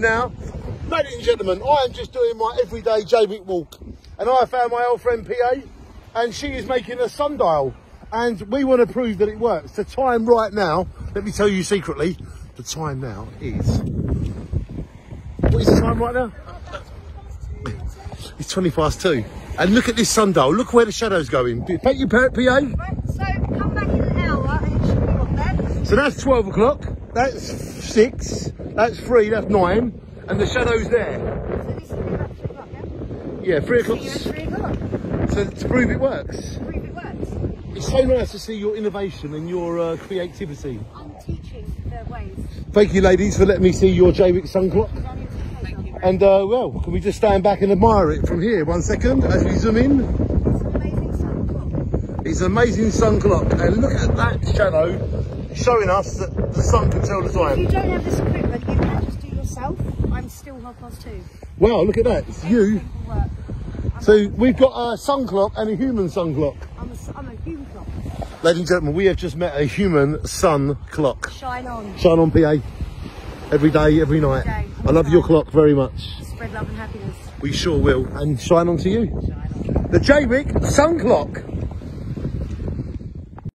now. Ladies and gentlemen, I am just doing my everyday Jaywick walk. And I found my old friend PA, and she is making a sundial. And we want to prove that it works. The time right now, let me tell you secretly, the time now is... What is the time right now? It's 20 past two. And look at this sundial. Look where the shadow's going. Thank you, PA. Right, so come back in an hour and it should be on there. So that's 12 o'clock. That's six. That's three. That's nine. And the shadow's there. So this will be about three o'clock, yeah? Yeah, three o'clock. you three o'clock. So to prove it works. Prove it works. It's so nice to see your innovation and your uh, creativity. I'm teaching their ways. Thank you, ladies, for letting me see your Jaywick sun clock. And uh, well, can we just stand back and admire it from here? One second, as we zoom in. It's an amazing sun clock. It's an amazing sun clock, and look at that shadow showing us that the sun can tell the time. If you don't have this equipment, you can just do yourself. I'm still half past two. Wow, look at that. It's you. So we've got a sun clock and a human sun clock. I'm, a, I'm a human clock. Ladies and gentlemen, we have just met a human sun clock. Shine on. Shine on PA. Every day, every night. day, I love your clock very much. Spread love and happiness. We sure will. And shine on to you. Shine on. The Jaywick Sun Clock.